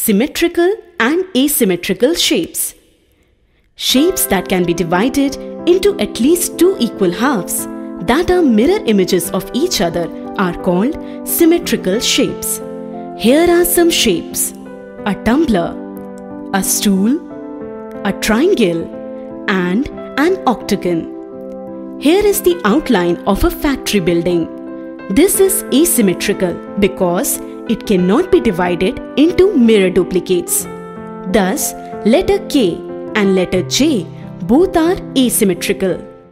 symmetrical and asymmetrical shapes. Shapes that can be divided into at least two equal halves that are mirror images of each other are called symmetrical shapes. Here are some shapes a tumbler, a stool, a triangle, and an octagon. Here is the outline of a factory building. This is asymmetrical because it cannot be divided into mirror duplicates. Thus, letter K and letter J both are asymmetrical.